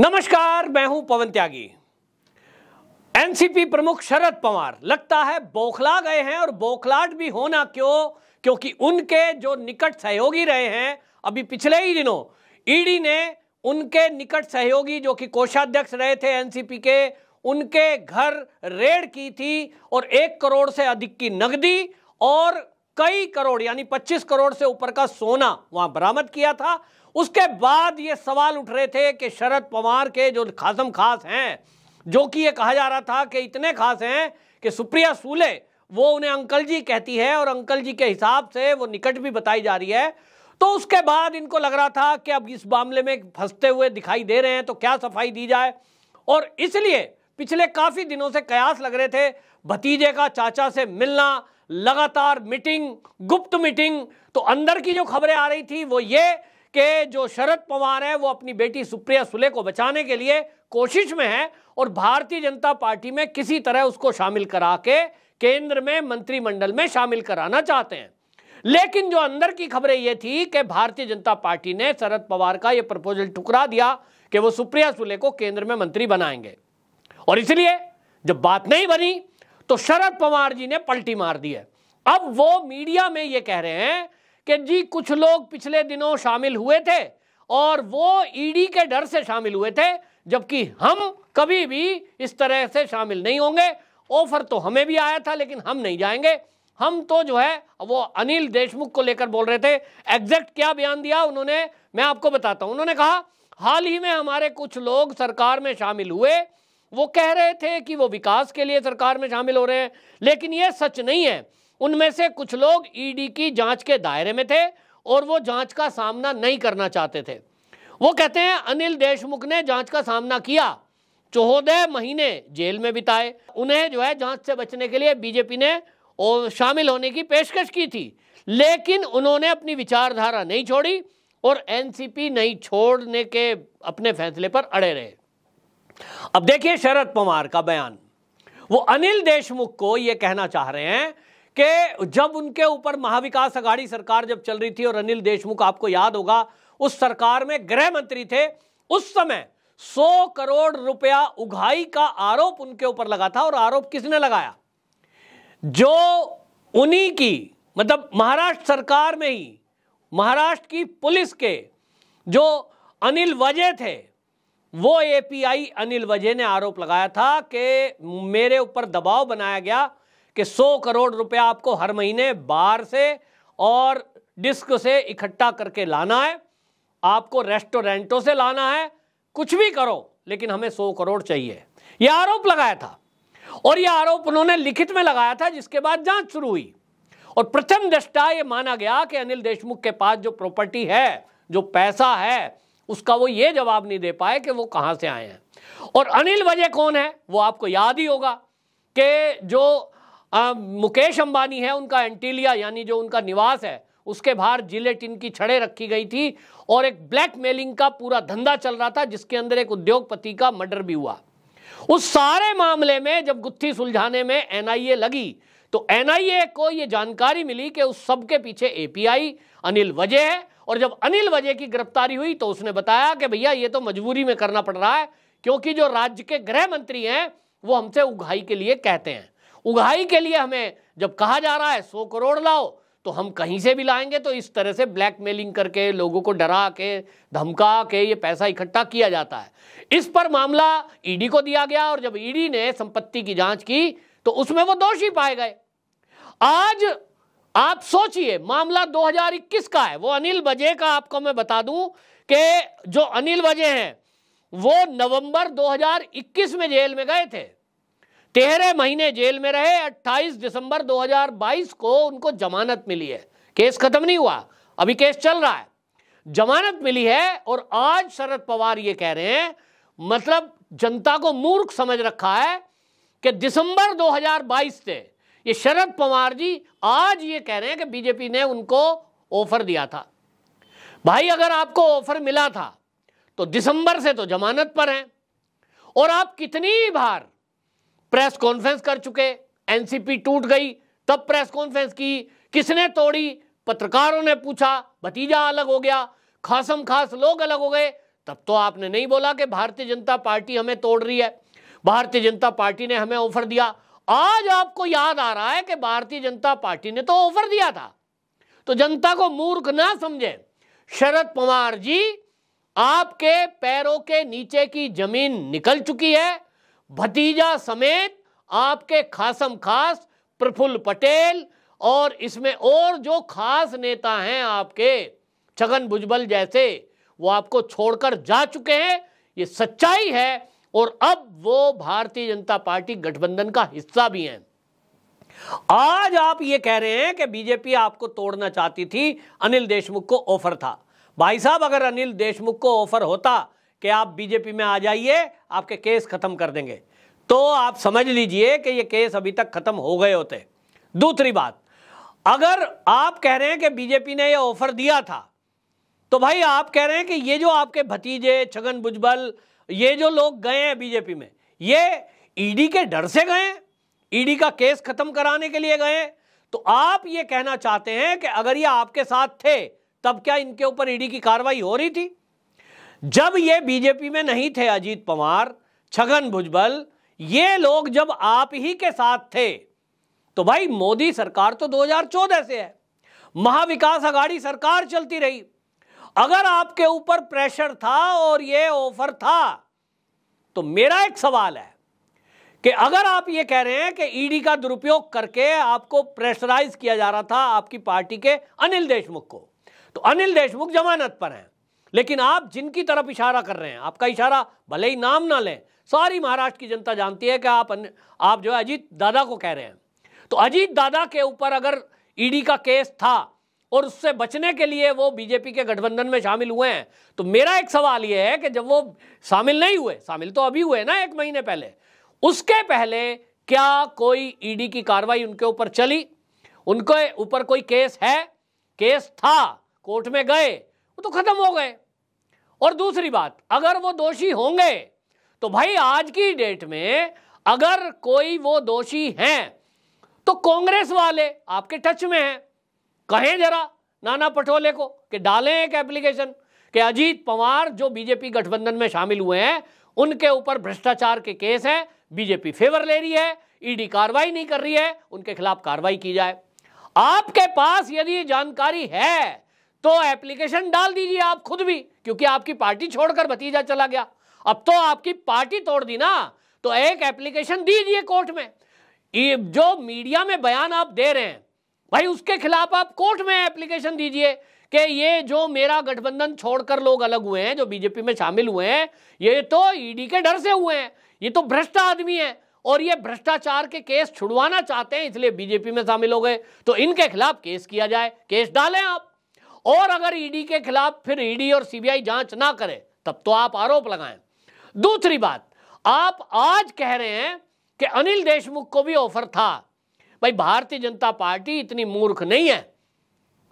नमस्कार, मैं हूँ पवन त्यागी। एनसीपी प्रमुख शरद पवार, लगता है बौखला गए हैं और बौखलाट भी होना क्यों? क्योंकि उनके जो निकट सहयोगी रहे हैं, अभी पिछले ही दिनों, ईडी ने उनके निकट सहयोगी जो कि कोषाध्यक्ष रहे थे एनसीपी के, उनके घर रेड की थी और एक करोड़ से अधिक की नकदी और कई करोड़, यानी 25 करोड़ से ऊपर का सोना वहाँ बरामद किया था। उसके बाद ये सवाल उठ रहे थे कि शरद पवार के जो खासम खास हैं, जो कि ये कहा जा रहा था कि इतने खास हैं कि सुप्रिया सूले, वो उन्हें अंकल जी कहती है और अंकल जी के हिसाब से वो निकट भी बताई जा रही है। तो उसके बाद इनको लग रहा था कि अब इस मामले में फंसते हुए दिखाई दे रहे हैं तो क्या सफ़ाई दी जाए? और इसलिए पिछले काफ़ी दिनों से कयास लग रहे थे, भतीजे का चाचा से मिलना, लगातार मीटिंग, गुप्त मीटिंग तो अंदर की जो खबरें आ रही थी वो ये कि जो शरद पवार है, वो अपनी बेटी सुप्रिया सुले को बचाने के लिए कोशिश में है और भारतीय जनता पार्टी में किसी तरह उसको शामिल करा के केंद्र में, मंत्रिमंडल में शामिल कराना चाहते हैं। लेकिन जो अंदर की खबरें ये थी कि भारतीय जनता पार्टी ने शरद पवार का ये प्रपोजल ठुकरा दिया कि वो सुप्रिया सुले को केंद्र में मंत्री बनाएँगे। और इसलिए जब बात नहीं बनी तो शरद पवार जी ने पलटी मार दी है। अब वो मीडिया में ये कह रहे हैं कि जी, कुछ लोग पिछले दिनों शामिल हुए थे और वो ईडी के डर से शामिल हुए थे, जबकि हम कभी भी इस तरह से शामिल नहीं होंगे। ऑफ़र तो हमें भी आया था, लेकिन हम नहीं जाएँगे। हम तो जो है, वो अनिल देशमुख को लेकर बोल रहे थे। एग्जैक्ट क्या बयान दिया उन्होंने, मैं आपको बताता हूँ। उन्होंने कहा, हाल ही में हमारे कुछ लोग सरकार में शामिल हुए। वो कह रहे थे कि वो विकास के लिए सरकार में शामिल हो रहे हैं, लेकिन ये सच नहीं है। उनमें से कुछ लोग ईडी की जाँच के दायरे में थे और वो जाँच का सामना नहीं करना चाहते थे। वो कहते हैं, अनिल देशमुख ने जाँच का सामना किया। चौदह महीने जेल में बिताए। उन्हें जो है जाँच से बचने के लिए बीजेपी ने और शामिल होने की पेशकश की थी। लेकिन उन्होंने अपनी विचारधारा नहीं छोड़ी और एनसीपी नहीं छोड़ने के अपने फैसले पर अड़े रहे। अब देखिए शरद पवार का बयान। वो अनिल देशमुख को यह कहना चाह रहे हैं कि जब उनके ऊपर महाविकास अघाड़ी सरकार जब चल रही थी और अनिल देशमुख, आपको याद होगा, उस सरकार में गृह मंत्री थे, उस समय 100 करोड़ रुपया उघाई का आरोप उनके ऊपर लगा था और आरोप किसने लगाया? जो उन्हीं की मतलब महाराष्ट्र सरकार में ही, महाराष्ट्र की पुलिस के जो अनिल वजय थे, वो एपीआई अनिल वजय ने आरोप लगाया था कि मेरे ऊपर दबाव बनाया गया कि 100 करोड़ रुपया आपको हर महीने बाहर से और डिस्क से इकट्ठा करके लाना है, आपको रेस्टोरेंटों से लाना है, कुछ भी करो, लेकिन हमें 100 करोड़ चाहिए। यह आरोप लगाया था। और यह आरोप उन्होंने लिखित में लगाया था, जिसके बाद जाँच शुरू हुई। और प्रथम दृष्टा यह माना गया कि अनिल देशमुख के पास जो प्रॉपर्टी है, जो पैसा है, उसका वो ये जवाब नहीं दे पाए कि वो कहाँ से आए हैं। और अनिल वजह कौन है, वो आपको याद ही होगा कि जो आ, मुकेश अंबानी है उनका एंटीलिया यानी जो उनका निवास है उसके बाहर जिलेटिन की छड़े रखी गई थी और एक ब्लैक मेलिंग का पूरा धंधा चल रहा था जिसके अंदर एक उद्योगपति का मर्डर भी हुआ। उस सारे मामले में जब गुत्थी सुलझाने में एनआईए लगी तो एनआईए को यह जानकारी मिली कि उस सब के पीछे एपीआई अनिल वजह है और जब अनिल वजह की गिरफ्तारी हुई तो उसने बताया कि भैया ये तो मजबूरी में करना पड़ रहा है क्योंकि जो राज्य के गृह मंत्री हैं वो हमसे उगाई के लिए कहते हैं। उगाई के लिए हमें, जब कहा जा रहा है, सौ करोड़ लाओ तो हम कहीं से भी लाएँगे तो इस तरह से ब्लैकमेलिंग करके, लोगों को डरा के, धमका के, ये पैसा इकट्ठा किया जाता है। इस पर मामला ईडी को दिया गया, और जब ईडी ने संपत्ति की जाँच की तो उसमें वो दोषी पाए गए। आज आप सोचिए, मामला 2021 का है, वो अनिल वजह का आपको मैं बता दूँ कि जो अनिल वजह हैं, वो नवंबर 2021 में जेल में गए थे। तेरह महीने जेल में रहे 28 दिसंबर 2022 को उनको जमानत मिली है। केस खत्म नहीं हुआ, अभी केस चल रहा है। जमानत मिली है और आज शरद पवार ये कह रहे हैं मतलब जनता को मूर्ख समझ रखा है कि दिसंबर 2022 से ये शरद पवार जी आज ये कह रहे हैं कि बीजेपी ने उनको ऑफ़र दिया था। भाई, अगर आपको ऑफ़र मिला था तो दिसंबर से तो जमानत पर हैं। और आप कितनी बार प्रेस कॉन्फ्रेंस कर चुके, एनसीपी टूट गई, तब प्रेस कॉन्फ्रेंस की किसने तोड़ी? पत्रकारों ने पूछा, भतीजा अलग हो गया, खासम खास लोग अलग हो गए। तब तो आपने नहीं बोला कि भारतीय जनता पार्टी हमें तोड़ रही है। भारतीय जनता पार्टी ने हमें ऑफ़र दिया। आज आपको याद आ रहा है कि भारतीय जनता पार्टी ने तो ऑफ़र दिया था। तो जनता को मूर्ख ना समझे। शरद पवार जी, आपके पैरों के नीचे की ज़मीन निकल चुकी है भतीजा समेत आपके खासम खास प्रफुल्ल पटेल और इसमें और जो खास नेता हैं आपके, छगन भुजबल जैसे, वो आपको छोड़कर जा चुके हैं। ये सच्चाई है और अब वो भारतीय जनता पार्टी गठबंधन का हिस्सा भी हैं। आज आप ये कह रहे हैं कि बीजेपी आपको तोड़ना चाहती थी, अनिल देशमुख को ऑफ़र था। भाई साहब, अगर अनिल देशमुख को ऑफ़र होता कि आप बीजेपी में आ जाइए, आपके केस खत्म कर देंगे। तो आप समझ लीजिए कि ये केस अभी तक खत्म हो गए होते। दूसरी बात, अगर आप कह रहे हैं कि बीजेपी ने ये ऑफ़र दिया था तो भाई आप कह रहे हैं कि ये जो आपके भतीजे, छगन भुजबल, ये जो लोग गए हैं बीजेपी में, ये ईडी के डर से गए ईडी का केस खत्म कराने के लिए गए तो आप ये कहना चाहते हैं कि अगर ये आपके साथ थे, तब क्या इनके ऊपर ईडी की कार्रवाई हो रही थी? जब ये बीजेपी में नहीं थे अजीत पवार, छगन भुजबल, ये लोग जब आप ही के साथ थे तो भाई मोदी सरकार तो 2014 से है। महाविकास अघाड़ी सरकार चलती रही। अगर आपके ऊपर प्रेशर था और ये ऑफ़र था तो मेरा एक सवाल है कि अगर आप ये कह रहे हैं कि ईडी का दुरुपयोग करके आपको प्रेशराइज किया जा रहा था आपकी पार्टी के अनिल देशमुख को तो अनिल देशमुख जमानत पर हैं। लेकिन आप जिनकी तरफ़ इशारा कर रहे हैं, आपका इशारा भले ही नाम ना लें, सारी महाराष्ट्र की जनता जानती है कि आप आप जो है अजीत दादा को कह रहे हैं। तो अजीत दादा के ऊपर अगर ईडी का केस था और उससे बचने के लिए वो बीजेपी के गठबंधन में शामिल हुए हैं तो मेरा एक सवाल यह है कि जब वो शामिल नहीं हुए, शामिल तो अभी हुए ना एक महीने पहले, उसके पहले क्या कोई ईडी की कार्रवाई उनके ऊपर चली? उनके ऊपर कोई केस है? केस था, कोर्ट में गए, वो तो खत्म हो गए। और दूसरी बात, अगर वो दोषी होंगे तो भाई आज की डेट में अगर कोई वो दोषी हैं तो कांग्रेस वाले आपके टच में हैं। कहें जरा नाना पटोले को कि डालें एक एप्लीकेशन कि अजीत पवार जो बीजेपी गठबंधन में शामिल हुए हैं, उनके ऊपर भ्रष्टाचार के केस हैं, बीजेपी फेवर ले रही है, ईडी कार्रवाई नहीं कर रही है, उनके खिलाफ कार्रवाई की जाए। आपके पास यदि जानकारी है तो एप्लीकेशन डाल दीजिए आप खुद भी, क्योंकि आपकी पार्टी छोड़कर भतीजा चला गया। अब तो आपकी पार्टी तोड़ दी ना तो एक एप्लीकेशन दीजिए कोर्ट में। जो मीडिया में बयान आप दे रहे हैं, भाई उसके खिलाफ आप कोर्ट में एप्लीकेशन दीजिए कि ये जो मेरा गठबंधन छोड़कर लोग अलग हुए हैं, जो बीजेपी में शामिल हुए हैं, ये तो ईडी के डर से हुए हैं। ये तो भ्रष्ट आदमी है और ये भ्रष्टाचार के केस छुड़वाना चाहते हैं, इसलिए बीजेपी में शामिल हो गए। तो इनके खिलाफ केस किया जाए, केस डालें आप। और अगर ईडी के खिलाफ फिर ईडी और सीबीआई जाँच ना करे, तब तो आप आरोप लगाएँ। दूसरी बात, आप आज कह रहे हैं कि अनिल देशमुख को भी ऑफ़र था। भाई, भारतीय जनता पार्टी इतनी मूर्ख नहीं है।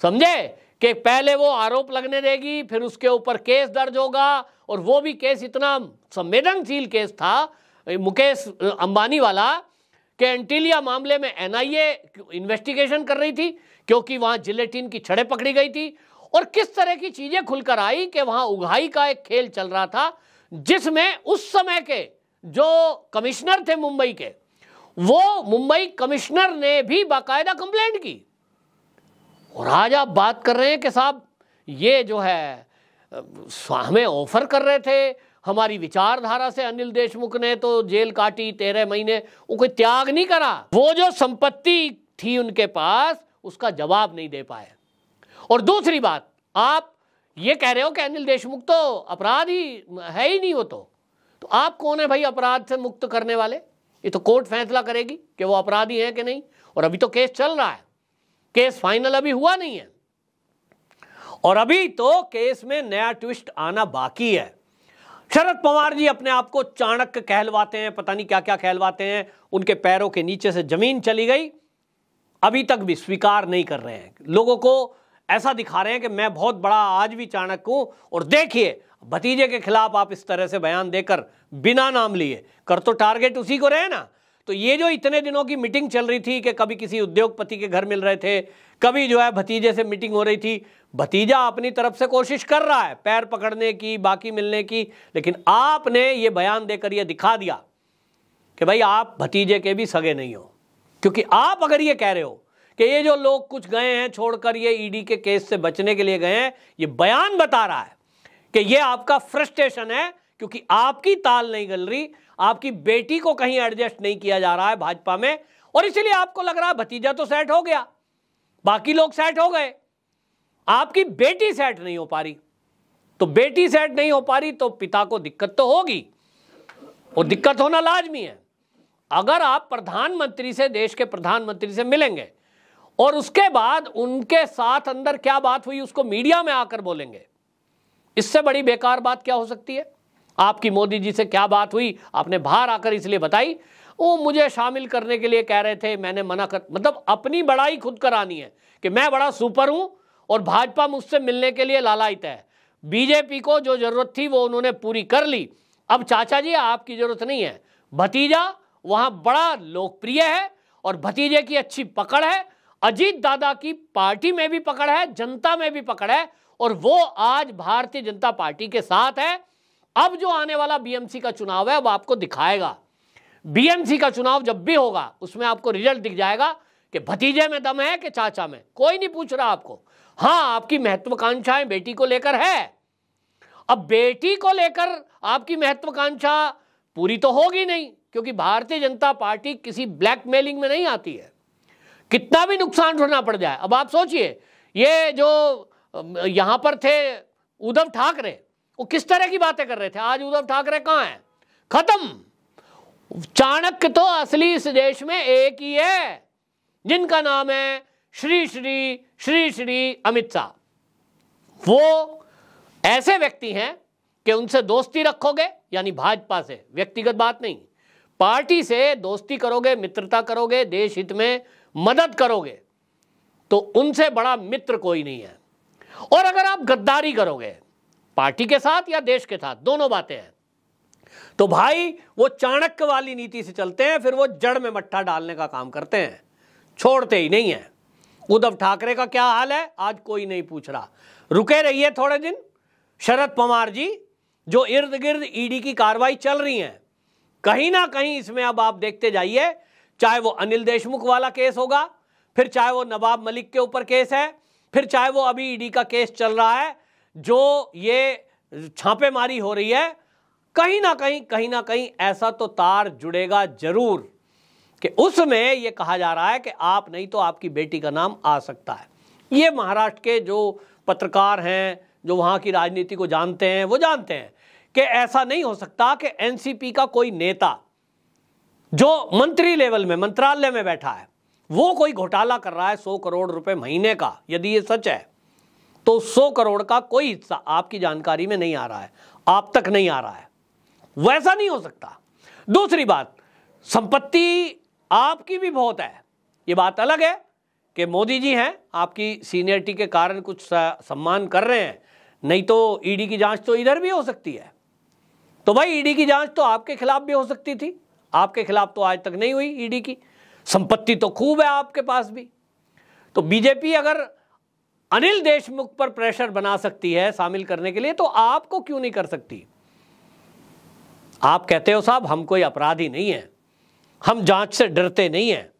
समझे कि पहले वो आरोप लगने देगी, फिर उसके ऊपर केस दर्ज होगा, और वो भी केस इतना संवेदनशील केस था मुकेश अंबानी वाला, कि एंटीलिया मामले में एनआईए इन्वेस्टिगेशन कर रही थी क्योंकि वहाँ जिलेटिन की छड़े पकड़ी गई थी और किस तरह की चीज़ें खुलकर आई कि वहाँ उगाई का एक खेल चल रहा था, जिसमें उस समय के जो कमिश्नर थे मुंबई के, वो मुंबई कमिश्नर ने भी बाकायदा कंप्लेंट की। और आज आप बात कर रहे हैं कि साहब, ये जो है, हमें ऑफ़र कर रहे थे, हमारी विचारधारा से अनिल देशमुख ने तो जेल काटी तेरह महीने, वो कोई त्याग नहीं करा। वो जो संपत्ति थी उनके पास उसका जवाब नहीं दे पाए। और दूसरी बात, आप ये कह रहे हो कि अनिल देशमुख तो अपराध ही है ही नहीं वो तो। तो आप कौन है भाई अपराध से मुक्त करने वाले? ये तो कोर्ट फैसला करेगी कि वो अपराधी है कि नहीं। और अभी तो केस चल रहा है। केस फाइनल अभी हुआ नहीं है। और अभी तो केस में नया ट्विस्ट आना बाकी है। शरद पवार जी अपने आप को चाणक्य कहलवाते हैं, पता नहीं क्या क्या कहलवाते हैं। उनके पैरों के नीचे से ज़मीन चली गई। अभी तक भी स्वीकार नहीं कर रहे हैं। लोगों को ऐसा दिखा रहे हैं कि मैं बहुत बड़ा आज भी चाणक्य हूँ और देखिए, भतीजे के खिलाफ आप इस तरह से बयान देकर बिना नाम लिए, कर तो टारगेट उसी को रहे ना। तो ये जो इतने दिनों की मीटिंग चल रही थी कि कभी किसी उद्योगपति के घर मिल रहे थे, कभी जो है भतीजे से मीटिंग हो रही थी, भतीजा अपनी तरफ़ से कोशिश कर रहा है पैर पकड़ने की, बाकी मिलने की, लेकिन आपने ये बयान देकर ये दिखा दिया कि भाई आप भतीजे के भी सगे नहीं हो। क्योंकि आप अगर ये कह रहे हो कि ये जो लोग कुछ गए हैं छोड़कर ये ईडी के केस से बचने के लिए गए हैं, ये बयान बता रहा है कि ये आपका फ्रस्ट्रेशन है क्योंकि आपकी ताल नहीं गल रही, आपकी बेटी को कहीं एडजस्ट नहीं किया जा रहा है भाजपा में, और इसीलिए आपको लग रहा है भतीजा तो सेट हो गया, बाकी लोग सेट हो गए। आपकी बेटी सेट नहीं हो पा रही। तो बेटी सेट नहीं हो पा रही तो पिता को दिक्कत तो होगी और दिक्कत होना लाजमी है। अगर आप प्रधानमंत्री से, देश के प्रधानमंत्री से मिलेंगे और उसके बाद उनके साथ अंदर क्या बात हुई, उसको मीडिया में आकर बोलेंगे, इससे बड़ी बेकार बात क्या हो सकती है? आपकी मोदी जी से क्या बात हुई? आपने बाहर आकर इसलिए बताई। वो मुझे शामिल करने के लिए कह रहे थे, मैंने मना कर मतलब अपनी बड़ाई खुद करानी है कि मैं बड़ा सुपर हूँ और भाजपा मुझसे मिलने के लिए लालायित है। बीजेपी को जो ज़रूरत थी, वो उन्होंने पूरी कर ली। अब चाचा जी, आपकी ज़रूरत नहीं है। भतीजा वहाँ बड़ा लोकप्रिय है और भतीजे की अच्छी पकड़ है। अजीत दादा की पार्टी में भी पकड़ है, जनता में भी पकड़ है और वो आज भारतीय जनता पार्टी के साथ है। अब जो आने वाला बीएमसी का चुनाव है वो आपको दिखाएगा। बीएमसी का चुनाव जब भी होगा, उसमें आपको रिज़ल्ट दिख जाएगा कि भतीजे में दम है कि चाचा में। कोई नहीं पूछ रहा आपको। हाँ आपकी महत्वाकांक्षाएँ बेटी को लेकर है। अब बेटी को लेकर आपकी महत्वाकांक्षा पूरी तो होगी नहीं। क्योंकि भारतीय जनता पार्टी किसी ब्लैकमेलिंग में नहीं आती है। कितना भी नुकसान ढूंढना पड़ जाए, अब आप सोचिए, ये जो यहाँ पर थे उद्धव ठाकरे, वो किस तरह की बातें कर रहे थे? आज उद्धव ठाकरे कहाँ है? खत्म। चाणक्य तो असली इस देश में एक ही है, जिनका नाम है श्री श्री श्री श्री अमित शाह। वो ऐसे व्यक्ति हैं कि उनसे दोस्ती रखोगे, यानी भाजपा से। व्यक्तिगत बात नहीं। पार्टी से दोस्ती करोगे, मित्रता करोगे, देश हित में मदद करोगे तो उनसे बड़ा मित्र कोई नहीं है। और अगर आप गद्दारी करोगे, पार्टी के साथ या देश के साथ, दोनों बातें हैं तो भाई वो चाणक्य वाली नीति से चलते हैं, फिर वो जड़ में मट्ठा डालने का काम करते हैं। छोड़ते ही नहीं है। उद्धव ठाकरे का क्या हाल है? आज कोई नहीं पूछ रहा। रुके रहिए थोड़े दिन। शरद पवार जी, जो इर्द गिर्द ईडी की कार्रवाई चल रही है कहीं ना कहीं इसमें अब आप देखते जाइए, चाहे वो अनिल देशमुख वाला केस होगा, फिर चाहे वो नवाब मलिक के ऊपर केस है, फिर चाहे वो अभी ईडी का केस चल रहा है, जो ये छापेमारी हो रही है, कहीं ना कहीं कहीं ना कहीं ऐसा तो तार जुड़ेगा ज़रूर कि उसमें यह कहा जा रहा है कि आप नहीं तो आपकी बेटी का नाम आ सकता है। ये महाराष्ट्र के जो पत्रकार हैं, जो वहाँ की राजनीति को जानते हैं, वो जानते हैं। कि ऐसा नहीं हो सकता कि एनसीपी का कोई नेता जो मंत्री लेवल में, मंत्रालय में बैठा है, वो कोई घोटाला कर रहा है सौ करोड़ रुपए महीने का, यदि ये सच है तो सौ करोड़ का कोई हिस्सा आपकी जानकारी में नहीं आ रहा है, आप तक नहीं आ रहा है। वैसा नहीं हो सकता। दूसरी बात, संपत्ति आपकी भी बहुत है। ये बात अलग है कि मोदी जी हैं, आपकी सीनियरिटी के कारण कुछ सम्मान कर रहे हैं, नहीं तो ईडी की जाँच तो इधर भी हो सकती है। तो भाई ईडी की जाँच तो आपके खिलाफ भी हो सकती थी। आपके खिलाफ तो आज तक नहीं हुई ईडी की। संपत्ति तो खूब है आपके पास भी। तो बीजेपी अगर अनिल देशमुख पर प्रेशर बना सकती है शामिल करने के लिए तो आपको क्यों नहीं कर सकती? आप कहते हो साहब हम कोई अपराधी नहीं है। हम जाँच से डरते नहीं हैं।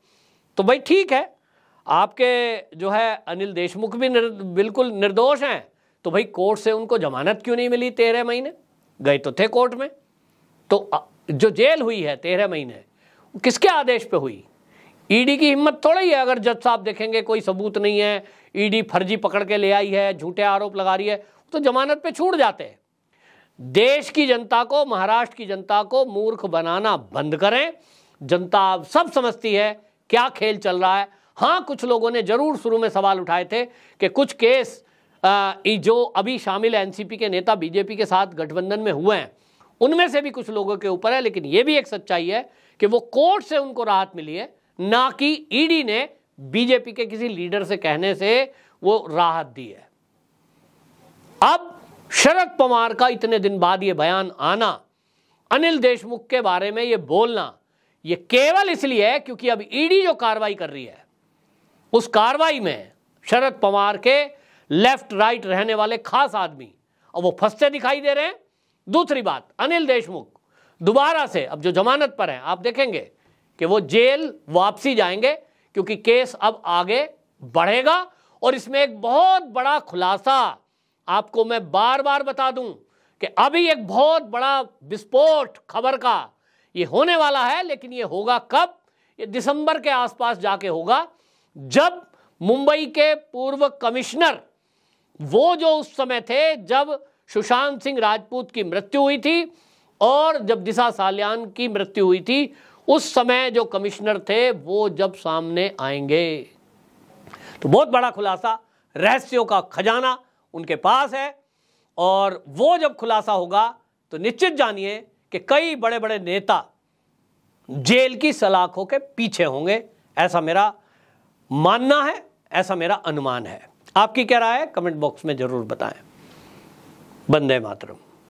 तो भाई ठीक है आपके जो है अनिल देशमुख भी निर, बिल्कुल निर्दोष हैं। तो भाई कोर्ट से उनको जमानत क्यों नहीं मिली तेरह महीने? गए तो थे कोर्ट में। तो जो जेल हुई है, तेरह महीने किसके आदेश पे हुई? ईडी की हिम्मत थोड़ी है, अगर जज साहब देखेंगे कोई सबूत नहीं है, ईडी फर्जी पकड़ के ले आई है, झूठे आरोप लगा रही है तो जमानत पे छूट जाते हैं। देश की जनता को, महाराष्ट्र की जनता को मूर्ख बनाना बंद करें। जनता सब समझती है, क्या खेल चल रहा है। हाँ कुछ लोगों ने ज़रूर शुरू में सवाल उठाए थे कि कुछ केस जो अभी शामिल है एनसीपी के नेता बीजेपी के साथ गठबंधन में हुए हैं, उनमें से भी कुछ लोगों के ऊपर है, लेकिन यह भी एक सच्चाई है कि वो कोर्ट से उनको राहत मिली है, ना कि ईडी ने बीजेपी के किसी लीडर से कहने से वो राहत दी है। अब शरद पवार का इतने दिन बाद ये बयान आना, अनिल देशमुख के बारे में ये बोलना, ये केवल इसलिए है क्योंकि अब ईडी जो कार्रवाई कर रही है, उस कार्रवाई में शरद पवार के लेफ़्ट राइट रहने वाले खास आदमी। और वो फंसते दिखाई दे रहे हैं। दूसरी बात, अनिल देशमुख, दोबारा से, अब जो जमानत पर हैं, आप देखेंगे कि वो जेल वापसी जाएँगे, क्योंकि केस अब आगे बढ़ेगा। और इसमें एक बहुत बड़ा खुलासा आपको मैं बार बार बता दूँ कि अभी एक बहुत बड़ा विस्फोट खबर का ये होने वाला है, लेकिन ये होगा कब? ये दिसंबर के आसपास जाके होगा, जब मुंबई के पूर्व कमिश्नर वो जो उस समय थे, जब सुशांत सिंह राजपूत की मृत्यु हुई थी और जब दिशा सालियान की मृत्यु हुई थी, उस समय जो कमिश्नर थे, वो जब सामने आएँगे। तो बहुत बड़ा खुलासा, रहस्यों का खजाना उनके पास है और वो जब खुलासा होगा तो निश्चित जानिए कि कई बड़े बड़े नेता जेल की सलाखों के पीछे होंगे। ऐसा मेरा मानना है, ऐसा मेरा अनुमान है। आपकी क्या राय है? कमेंट बॉक्स में ज़रूर बताएँ। बंदे मातरम।